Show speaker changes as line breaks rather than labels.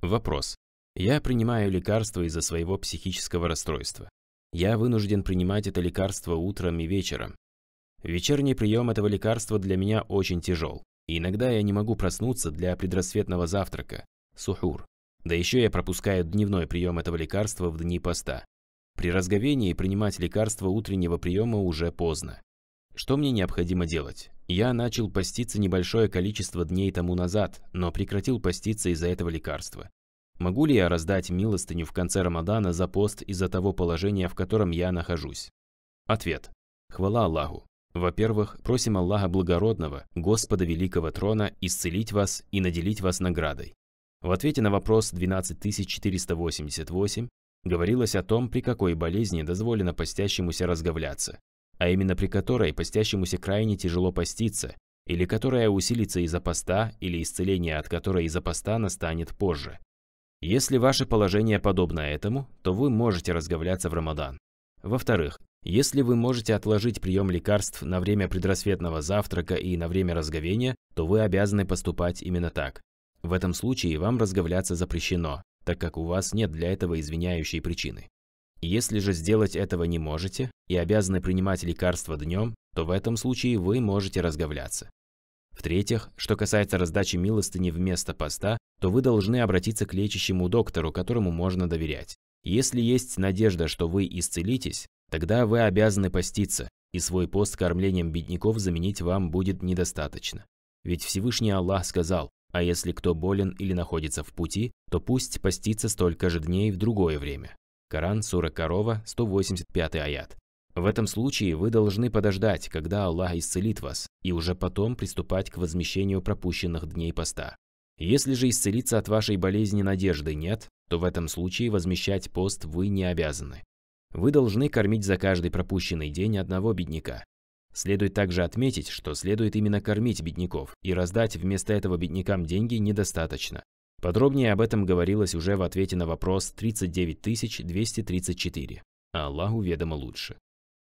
Вопрос. Я принимаю лекарство из-за своего психического расстройства. Я вынужден принимать это лекарство утром и вечером. Вечерний прием этого лекарства для меня очень тяжел. И иногда я не могу проснуться для предрассветного завтрака, сухур. Да еще я пропускаю дневной прием этого лекарства в дни поста. При разговении принимать лекарство утреннего приема уже поздно. Что мне необходимо делать? Я начал поститься небольшое количество дней тому назад, но прекратил поститься из-за этого лекарства. Могу ли я раздать милостыню в конце Рамадана за пост из-за того положения, в котором я нахожусь? Ответ. Хвала Аллаху. Во-первых, просим Аллаха Благородного, Господа Великого Трона, исцелить вас и наделить вас наградой. В ответе на вопрос 12488 говорилось о том, при какой болезни дозволено постящемуся разговляться, а именно при которой постящемуся крайне тяжело поститься, или которая усилится из-за поста, или исцеление от которой из-за поста настанет позже. Если ваше положение подобно этому, то вы можете разговляться в Рамадан. Во-вторых, если вы можете отложить прием лекарств на время предрассветного завтрака и на время разговения, то вы обязаны поступать именно так. В этом случае вам разговляться запрещено, так как у вас нет для этого извиняющей причины. Если же сделать этого не можете и обязаны принимать лекарства днем, то в этом случае вы можете разговляться. В-третьих, что касается раздачи милостыни вместо поста, то вы должны обратиться к лечащему доктору, которому можно доверять. Если есть надежда, что вы исцелитесь, тогда вы обязаны поститься, и свой пост кормлением бедняков заменить вам будет недостаточно. Ведь Всевышний Аллах сказал, а если кто болен или находится в пути, то пусть постится столько же дней в другое время. Коран, сура Корова, 185 аят. В этом случае вы должны подождать, когда Аллах исцелит вас, и уже потом приступать к возмещению пропущенных дней поста. Если же исцелиться от вашей болезни надежды нет, то в этом случае возмещать пост вы не обязаны. Вы должны кормить за каждый пропущенный день одного бедняка, Следует также отметить, что следует именно кормить бедняков, и раздать вместо этого беднякам деньги недостаточно. Подробнее об этом говорилось уже в ответе на вопрос 39234. А Аллаху ведомо лучше.